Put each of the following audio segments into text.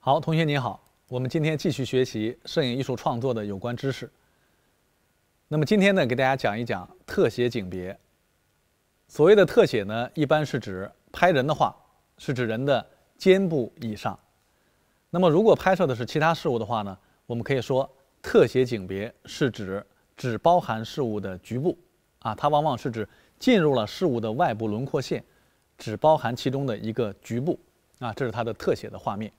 好同学你好我们今天继续学习摄影艺术创作的有关知识。那么今天呢给大家讲一讲特写景别。所谓的特写呢一般是指拍人的话是指人的肩部以上。那么如果拍摄的是其他事物的话呢我们可以说特写景别是指只包含事物的局部。啊它往往是指进入了事物的外部轮廓线，只包含其中的一个局部啊，这是它的特写的画面。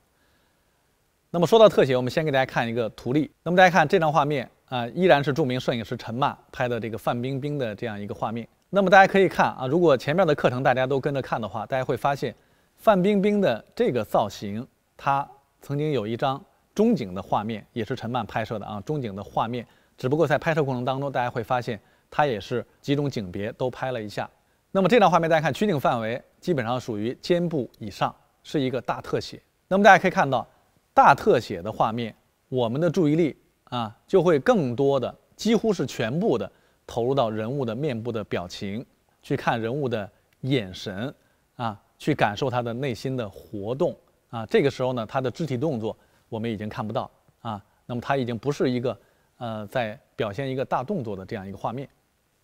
那么说到特写，我们先给大家看一个图例。那么大家看这张画面啊，依然是著名摄影师陈漫拍的这个范冰冰的这样一个画面。那么大家可以看啊，如果前面的课程大家都跟着看的话，大家会发现范冰冰的这个造型，她曾经有一张中景的画面，也是陈漫拍摄的啊，中景的画面。只不过在拍摄过程当中，大家会发现她也是几种景别都拍了一下。那么这张画面大家看取景范围基本上属于肩部以上，是一个大特写。那么大家可以看到。大特写的画面，我们的注意力啊就会更多的，几乎是全部的投入到人物的面部的表情，去看人物的眼神啊，去感受他的内心的活动啊。这个时候呢，他的肢体动作我们已经看不到啊，那么他已经不是一个呃在表现一个大动作的这样一个画面。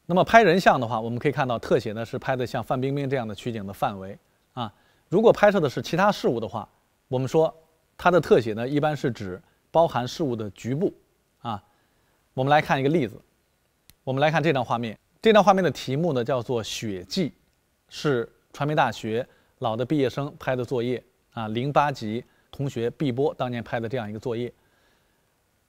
那么拍人像的话，我们可以看到特写呢是拍的像范冰冰这样的取景的范围啊。如果拍摄的是其他事物的话，我们说。它的特写呢，一般是指包含事物的局部啊。我们来看一个例子，我们来看这张画面。这张画面的题目呢叫做《血迹》，是传媒大学老的毕业生拍的作业啊，零八级同学毕波当年拍的这样一个作业。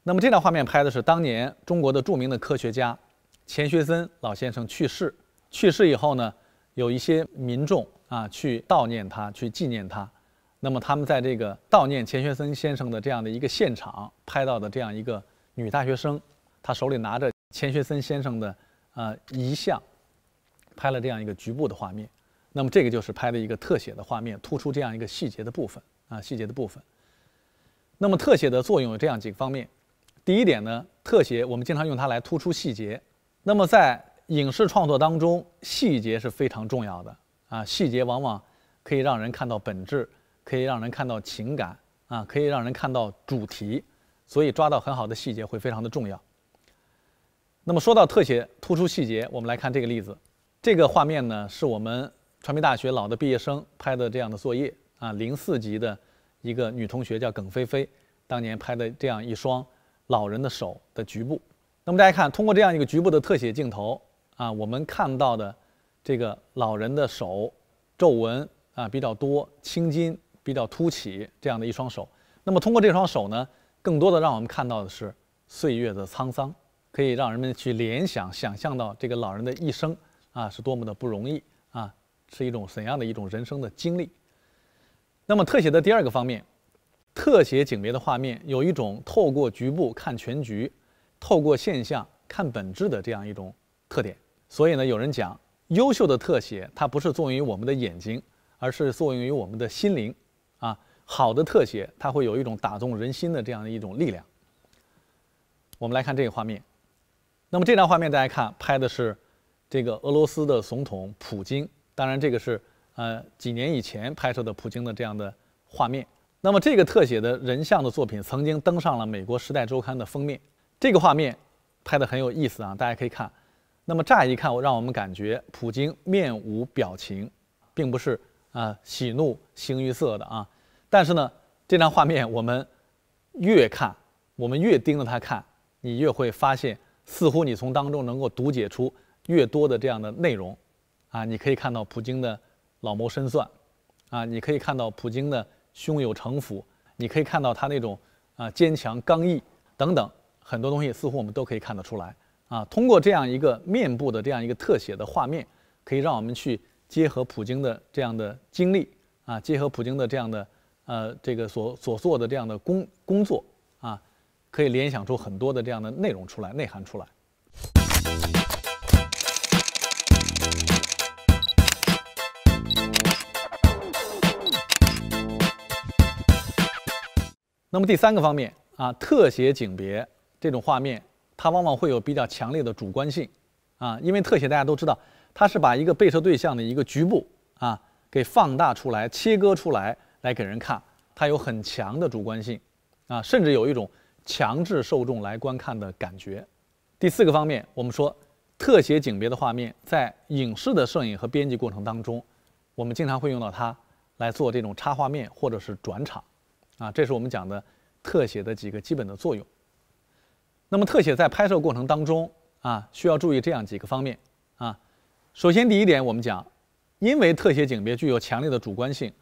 那么这张画面拍的是当年中国的著名的科学家钱学森老先生去世，去世以后呢，有一些民众啊去悼念他，去纪念他。那么他们在这个悼念钱学森先生的这样的一个现场拍到的这样一个女大学生，她手里拿着钱学森先生的呃遗像，拍了这样一个局部的画面。那么这个就是拍的一个特写的画面，突出这样一个细节的部分啊，细节的部分。那么特写的作用有这样几个方面。第一点呢，特写我们经常用它来突出细节。那么在影视创作当中，细节是非常重要的啊，细节往往可以让人看到本质。可以让人看到情感啊，可以让人看到主题，所以抓到很好的细节会非常的重要。那么说到特写突出细节，我们来看这个例子。这个画面呢，是我们传媒大学老的毕业生拍的这样的作业啊，零四级的一个女同学叫耿菲菲，当年拍的这样一双老人的手的局部。那么大家看，通过这样一个局部的特写镜头啊，我们看到的这个老人的手皱纹啊比较多，青筋。比较凸起这样的一双手，那么通过这双手呢，更多的让我们看到的是岁月的沧桑，可以让人们去联想、想象到这个老人的一生啊是多么的不容易啊，是一种怎样的一种人生的经历。那么特写的第二个方面，特写景别的画面有一种透过局部看全局，透过现象看本质的这样一种特点。所以呢，有人讲，优秀的特写它不是作用于我们的眼睛，而是作用于我们的心灵。啊，好的特写，它会有一种打动人心的这样的一种力量。我们来看这个画面，那么这张画面大家看，拍的是这个俄罗斯的总统普京，当然这个是呃几年以前拍摄的普京的这样的画面。那么这个特写的人像的作品曾经登上了美国《时代周刊》的封面。这个画面拍的很有意思啊，大家可以看。那么乍一看，让我们感觉普京面无表情，并不是。啊，喜怒形于色的啊，但是呢，这张画面我们越看，我们越盯着它看，你越会发现，似乎你从当中能够读解出越多的这样的内容，啊，你可以看到普京的老谋深算，啊，你可以看到普京的胸有成府，你可以看到他那种啊坚强刚毅等等很多东西，似乎我们都可以看得出来，啊，通过这样一个面部的这样一个特写的画面，可以让我们去。结合普京的这样的经历啊，结合普京的这样的呃这个所所做的这样的工工作啊，可以联想出很多的这样的内容出来，内涵出来。那么第三个方面啊，特写景别这种画面，它往往会有比较强烈的主观性啊，因为特写大家都知道。它是把一个被摄对象的一个局部啊给放大出来、切割出来来给人看它有很强的主观性，啊，甚至有一种强制受众来观看的感觉。第四个方面，我们说特写景别的画面在影视的摄影和编辑过程当中，我们经常会用到它来做这种插画面或者是转场，啊，这是我们讲的特写的几个基本的作用。那么特写在拍摄过程当中啊，需要注意这样几个方面啊。首先第一点，我们讲，因为特写景别具有强烈的主观性。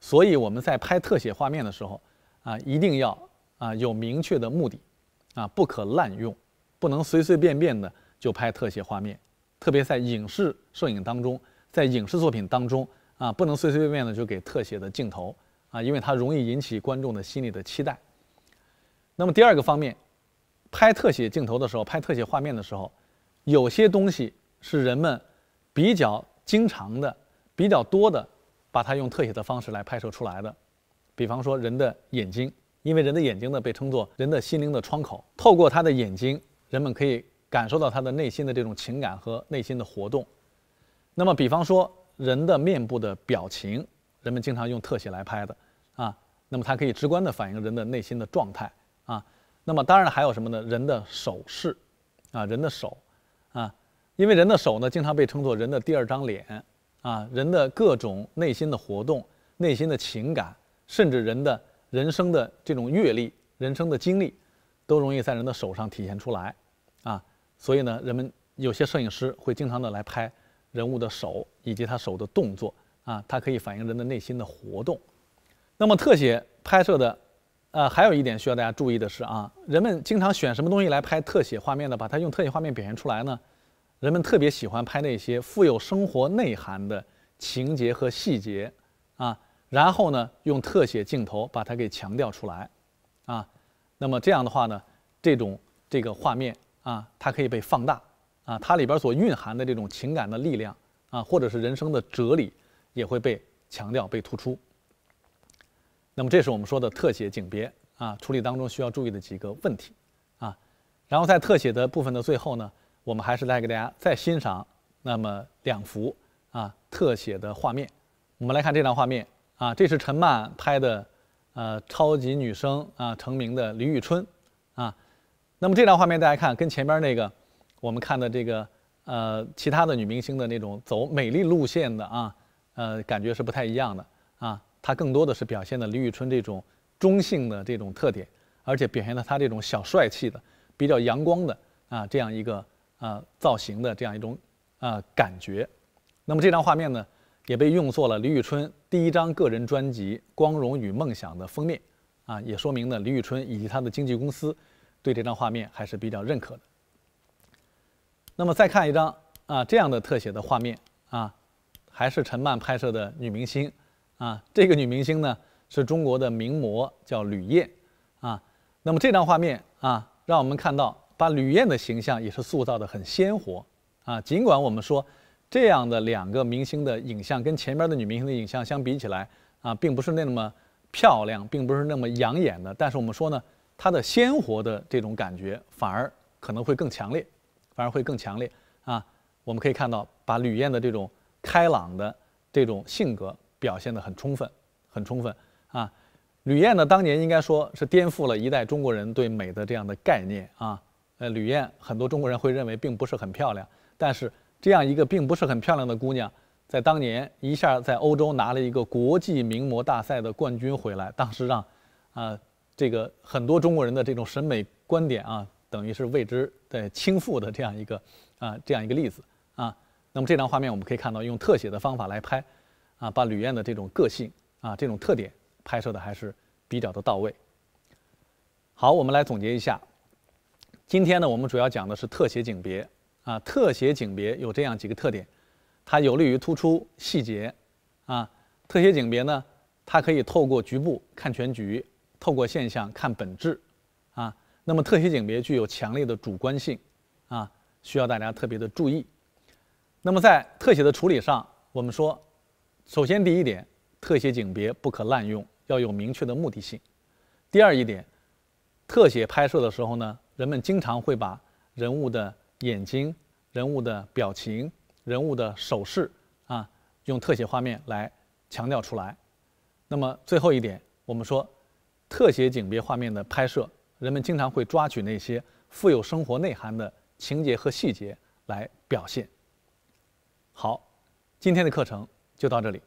所以我们在拍特写画面的时候，啊，一定要啊有明确的目的，啊不可滥用，不能随随便便的就拍特写画面。特别在影视摄影当中，在影视作品当中，啊不能随随便便的就给特写的镜头，啊因为它容易引起观众的心理的期待。那么第二个方面，拍特写镜头的时候，拍特写画面的时候，有些东西是人们比较经常的、比较多的。把它用特写的方式来拍摄出来的，比方说人的眼睛，因为人的眼睛呢被称作人的心灵的窗口，透过他的眼睛，人们可以感受到他的内心的这种情感和内心的活动。那么，比方说人的面部的表情，人们经常用特写来拍的啊，那么它可以直观的反映人的内心的状态啊。那么当然还有什么呢？人的手势啊，人的手啊，因为人的手呢经常被称作人的第二张脸。啊，人的各种内心的活动、内心的情感，甚至人的人生的这种阅历、人生的经历，都容易在人的手上体现出来。啊，所以呢，人们有些摄影师会经常的来拍人物的手以及他手的动作。啊，它可以反映人的内心的活动。那么特写拍摄的，呃，还有一点需要大家注意的是啊，人们经常选什么东西来拍特写画面的，把它用特写画面表现出来呢？人们特别喜欢拍那些富有生活内涵的情节和细节，啊，然后呢，用特写镜头把它给强调出来，啊，那么这样的话呢，这种这个画面啊，它可以被放大，啊，它里边所蕴含的这种情感的力量啊，或者是人生的哲理，也会被强调、被突出。那么这是我们说的特写景别啊，处理当中需要注意的几个问题，啊，然后在特写的部分的最后呢。我们还是来给大家再欣赏那么两幅啊特写的画面。我们来看这张画面啊，这是陈曼拍的呃超级女声啊成名的李宇春啊。那么这张画面大家看跟前边那个我们看的这个呃其他的女明星的那种走美丽路线的啊呃感觉是不太一样的它更多的是表现了李宇春这种中性的这种特点，而且表现了她这种小帅气的比较阳光的啊这样一个。啊，造型的这样一种啊感觉，那么这张画面呢，也被用作了李宇春第一张个人专辑《光荣与梦想》的封面，啊，也说明呢李宇春以及他的经纪公司对这张画面还是比较认可的。那么再看一张啊这样的特写的画面啊，还是陈曼拍摄的女明星啊，这个女明星呢是中国的名模，叫吕燕啊。那么这张画面啊，让我们看到。把吕燕的形象也是塑造的很鲜活啊，尽管我们说这样的两个明星的影像跟前边的女明星的影像相比起来啊，并不是那么漂亮，并不是那么养眼的，但是我们说呢，她的鲜活的这种感觉反而可能会更强烈，反而会更强烈啊。我们可以看到，把吕燕的这种开朗的这种性格表现得很充分，很充分啊。吕燕呢，当年应该说是颠覆了一代中国人对美的这样的概念啊。呃，吕燕，很多中国人会认为并不是很漂亮，但是这样一个并不是很漂亮的姑娘，在当年一下在欧洲拿了一个国际名模大赛的冠军回来，当时让，啊，这个很多中国人的这种审美观点啊，等于是为之的倾覆的这样一个啊这样一个例子啊。那么这张画面我们可以看到，用特写的方法来拍，啊，把吕燕的这种个性啊这种特点拍摄的还是比较的到位。好，我们来总结一下。今天呢，我们主要讲的是特写景别啊。特写景别有这样几个特点，它有利于突出细节啊。特写景别呢，它可以透过局部看全局，透过现象看本质啊。那么特写景别具有强烈的主观性啊，需要大家特别的注意。那么在特写的处理上，我们说，首先第一点，特写景别不可滥用，要有明确的目的性。第二一点，特写拍摄的时候呢。人们经常会把人物的眼睛、人物的表情、人物的手势啊，用特写画面来强调出来。那么最后一点，我。们说，特写景别画面的拍摄，人们经常会抓取那些富有生活内涵的情节和细节来表现。好，今天的课程就到这里。